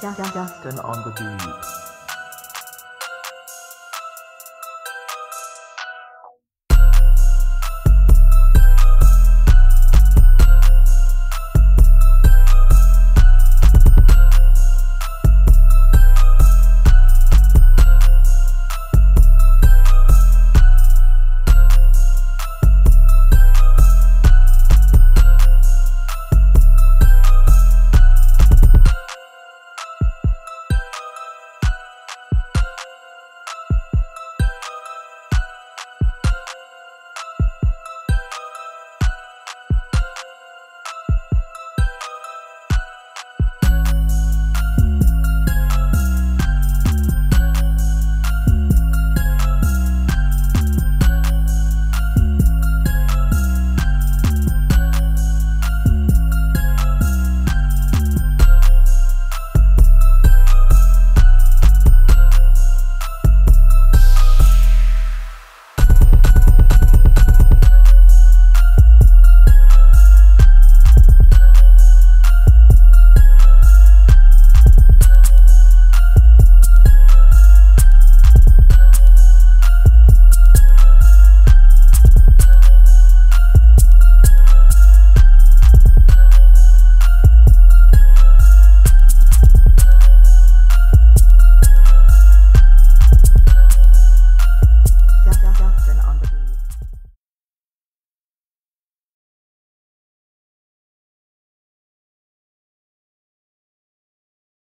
Justin on the beat.